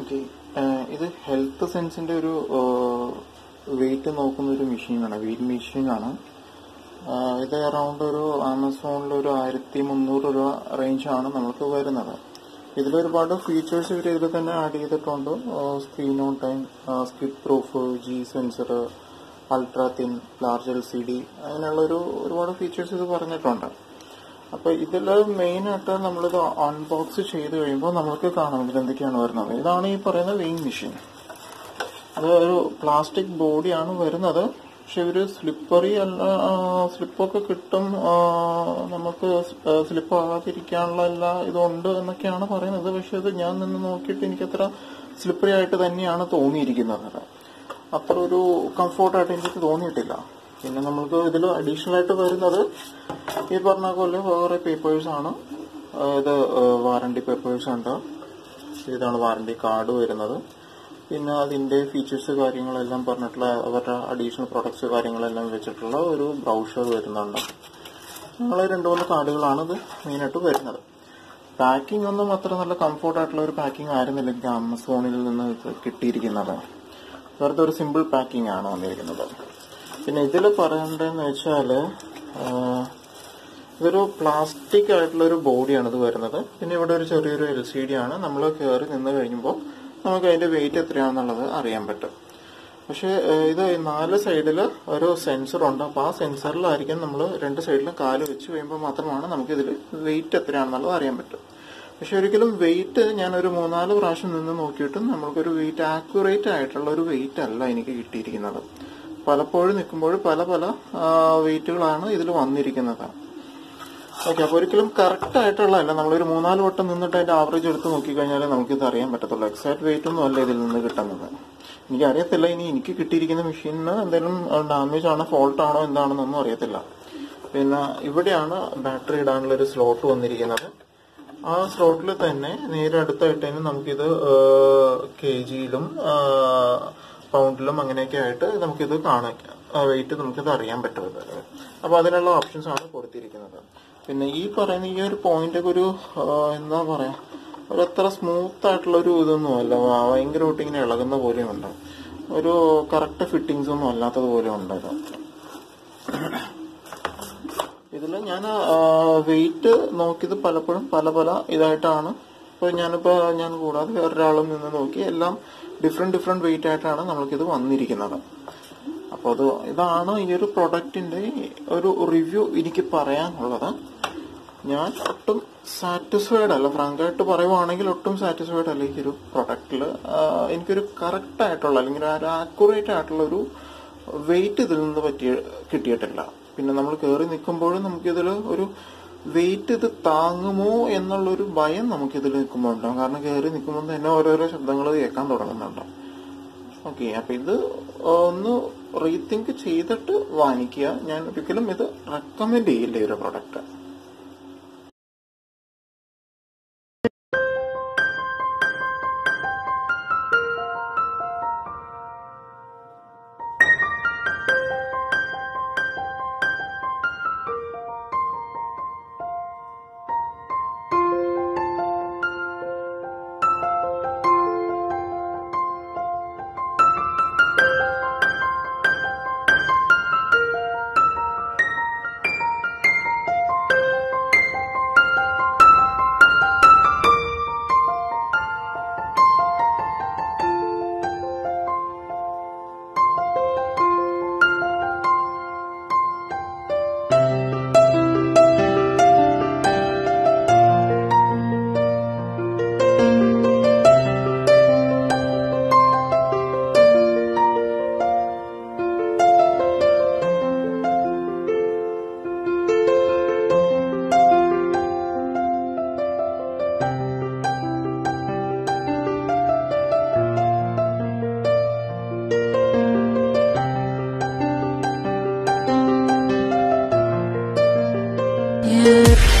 Okay ഇത് health സെൻസിന്റെ ഒരു വെയിറ്റ് നോക്കുന്ന ഒരു മെഷീനാണ് വെയിറ്റ് മെഷീനാണ് ഇത് അറൗണ്ട് ഒരു ആമസോണിൽ ഒരു ആയിരത്തി മുന്നൂറ് രൂപ റേഞ്ചാണ് നമുക്ക് വരുന്നത്. ഇതിൽ ഒരുപാട് ഫീച്ചേഴ്സ് ഇവർ ഇതിൽ തന്നെ ആഡ് ചെയ്തിട്ടുണ്ട്. Screen on time skip proof G sensor ultra thin large L C D അങ്ങനെയുള്ള ഒരു ഒരുപാട് ഫീച്ചേഴ്സ് ഇത് പറഞ്ഞിട്ടുണ്ട്. അപ്പൊ ഇതിൽ മെയിൻ ആയിട്ട് നമ്മളിത് അൺബോക്സ് ചെയ്ത് കഴിയുമ്പോൾ നമുക്ക് കാണാം ഇതിൽ എന്തൊക്കെയാണ് വരുന്നത്. ഇതാണ് ഈ പറയുന്ന വെയിങ് മെഷീൻ അത് ഒരു പ്ലാസ്റ്റിക് ബോഡിയാണ് വരുന്നത്. പക്ഷെ ഇവർ സ്ലിപ്പറി അല്ല സ്ലിപ്പൊക്കെ കിട്ടും നമുക്ക് സ്ലിപ്പ് ആകാതിരിക്കാനുള്ള എല്ലാ ഇതുണ്ട് എന്നൊക്കെയാണ് പറയുന്നത്. പക്ഷെ അത് ഞാൻ നിന്ന് നോക്കിയിട്ട് എനിക്കത്ര സ്ലിപ്പറി ആയിട്ട് തന്നെയാണ് തോന്നിയിരിക്കുന്നത്. അത്ര ഒരു കംഫോർട്ടായിട്ട് എനിക്ക് തോന്നിയിട്ടില്ല. പിന്നെ നമ്മൾക്ക് ഇതിൽ അഡീഷണൽ ആയിട്ട് വരുന്നത് ഈ പറഞ്ഞ പോലെ വേറെ പേപ്പേഴ്സ് ആണ്. ഇത് വാറണ്ടി പേപ്പേഴ്സ് ഉണ്ട്. ഇതാണ് വാറണ്ടി കാർഡ് വരുന്നത്. പിന്നെ അതിന്റെ ഫീച്ചേഴ്സ് കാര്യങ്ങളെല്ലാം പറഞ്ഞിട്ടുള്ള അവരുടെ അഡീഷണൽ പ്രൊഡക്ട്സ് കാര്യങ്ങളെല്ലാം വെച്ചിട്ടുള്ള ഒരു ബ്രൗഷർ വരുന്നുണ്ട്. ഞങ്ങൾ രണ്ട് മൂന്ന് കാർഡുകളാണ് ഇത് മെയിനായിട്ട് വരുന്നത്. പാക്കിംഗ് ഒന്നും അത്ര നല്ല കംഫോർട്ട് ആയിട്ടുള്ള ഒരു പാക്കിംഗ് ആയിരുന്നില്ല എനിക്ക് ആമസോണിൽ നിന്ന് കിട്ടിയിരിക്കുന്നത്. വെറുതെ ഒരു സിമ്പിൾ പാക്കിംഗ് ആണ് വന്നിരിക്കുന്നത്. പിന്നെ ഇതിൽ പറയേണ്ടതെന്ന് വെച്ചാൽ ഇതൊരു പ്ലാസ്റ്റിക് ആയിട്ടുള്ള ഒരു ബോഡിയാണ് ഇത് വരുന്നത്. പിന്നെ ഇവിടെ ഒരു ചെറിയൊരു എൽ സി ഡി ആണ്. നമ്മൾ കയറി നിന്ന് കഴിയുമ്പോൾ നമുക്ക് അതിന്റെ വെയിറ്റ് എത്രയാണെന്നുള്ളത് അറിയാൻ പറ്റും. പക്ഷേ ഇത് നാല് സൈഡിൽ ഒരു സെൻസർ ഉണ്ട്. അപ്പൊ ആ സെൻസറിലായിരിക്കും നമ്മൾ രണ്ട് സൈഡിലും കാൽ വെച്ച് കഴിയുമ്പോൾ മാത്രമാണ് നമുക്ക് ഇതിൽ വെയിറ്റ് എത്രയാണെന്നുള്ളത് അറിയാൻ പറ്റും. പക്ഷെ ഒരിക്കലും വെയിറ്റ് ഞാൻ ഒരു മൂന്നാൽ പ്രാവശ്യം നിന്ന് നോക്കിയിട്ടും നമ്മൾക്കൊരു വെയിറ്റ് ആക്യുറേറ്റ് ആയിട്ടുള്ള ഒരു വെയിറ്റ് അല്ല എനിക്ക് കിട്ടിയിരിക്കുന്നത്. പലപ്പോഴും നിൽക്കുമ്പോൾ പല പല വെയിറ്റുകളാണ് ഇതിൽ വന്നിരിക്കുന്നത്. ഓക്കെ അപ്പോൾ ഒരിക്കലും കറക്റ്റ് ആയിട്ടുള്ളതല്ല നമ്മളൊരു മൂന്നാൽ വട്ടം നിന്നിട്ട് അതിന്റെ ആവറേജ് എടുത്ത് നോക്കിക്കഴിഞ്ഞാലേ നമുക്കിത് അറിയാൻ പറ്റത്തുള്ളൂ. എക്സാക്ട് വെയിറ്റ് ഒന്നും അല്ല ഇതിൽ നിന്ന് കിട്ടുന്നത്. എനിക്ക് അറിയത്തില്ല ഇനി എനിക്ക് കിട്ടിയിരിക്കുന്ന മെഷീനിന് എന്തെങ്കിലും ഡാമേജ് ആണോ ഫോൾട്ട് ആണോ എന്താണെന്നൊന്നും അറിയത്തില്ല. പിന്നെ ഇവിടെയാണ് ബാറ്ററി ഇടാനുള്ള ഒരു സ്ലോട്ട് വന്നിരിക്കുന്നത്. ആ സ്ലോട്ടിൽ തന്നെ നേരെ അടുത്തായിട്ട് തന്നെ നമുക്കിത് കെ ജിയിലും പൗണ്ടിലും അങ്ങനെയൊക്കെ ആയിട്ട് നമുക്കിത് കാണാം. വെയിറ്റ് നമുക്കിത് അറിയാൻ പറ്റുന്നത്. അപ്പോൾ അതിനുള്ള ഓപ്ഷൻസ് ആണ് കൊടുത്തിരിക്കുന്നത്. പിന്നെ ഈ പറയുന്ന ഈ ഒരു പോയിന്റൊക്കെ ഒരു എന്താ പറയാ ഒരു അത്ര സ്മൂത്ത് ആയിട്ടുള്ള ഒരു ഇതൊന്നും അല്ല. ഭയങ്കര ഇങ്ങനെ ഇളകുന്ന പോലെയുണ്ട് ഒരു കറക്റ്റ് ഫിറ്റിങ്സ് ഒന്നും അല്ലാത്തത് പോലെ ഉണ്ട് ഇത് ഇതിൽ ഞാൻ വെയിറ്റ് നോക്കിയത് പലപ്പോഴും പല പല ഇതായിട്ടാണ് ഇപ്പൊ ഞാനിപ്പോൾ ഞാൻ കൂടാതെ വേറൊരാളും നിന്ന് നോക്കി എല്ലാം ഡിഫറെന്റ് ഡിഫറെന്റ് വെയിറ്റ് ആയിട്ടാണ് നമ്മൾക്കിത് വന്നിരിക്കുന്നത്. അപ്പോൾ അത് ഇതാണ് ഈ ഒരു പ്രൊഡക്റ്റിന്റെ ഒരു റിവ്യൂ എനിക്ക് പറയാനുള്ളത്. ഞാൻ ഒട്ടും സാറ്റിസ്ഫൈഡ് അല്ല. ഫ്രാങ്കായിട്ട് പറയുവാണെങ്കിൽ ഒട്ടും സാറ്റിസ്ഫൈഡ് അല്ല ഈ ഒരു പ്രൊഡക്റ്റിൽ എനിക്കൊരു കറക്റ്റ് ആയിട്ടുള്ള അല്ലെങ്കിൽ ഒരു ആക്യുറേറ്റ് ആയിട്ടുള്ള ഒരു വെയിറ്റ് ഇതിൽ നിന്ന് പറ്റിയ കിട്ടിയിട്ടില്ല. പിന്നെ നമ്മൾ കയറി നിൽക്കുമ്പോഴും നമുക്കിതിൽ ഒരു വെയിറ്റ് ഇത് താങ്ങുമോ എന്നുള്ളൊരു ഭയം നമുക്കിതിൽ നിൽക്കുമ്പോൾ ഉണ്ടാവും കാരണം കയറി നിൽക്കുമ്പോൾ തന്നെ ഓരോരോ ശബ്ദങ്ങൾ കേൾക്കാൻ തുടങ്ങുന്നുണ്ടാവും ഓക്കെ അപ്പൊ ഇത് ഒന്ന് റീതിങ്ക് ചെയ്തിട്ട് വാങ്ങിക്കുക. ഞാൻ ഒരിക്കലും ഇത് റെക്കമെൻഡ് ചെയ്യില്ല ഈ ഒരു പ്രൊഡക്റ്റ് you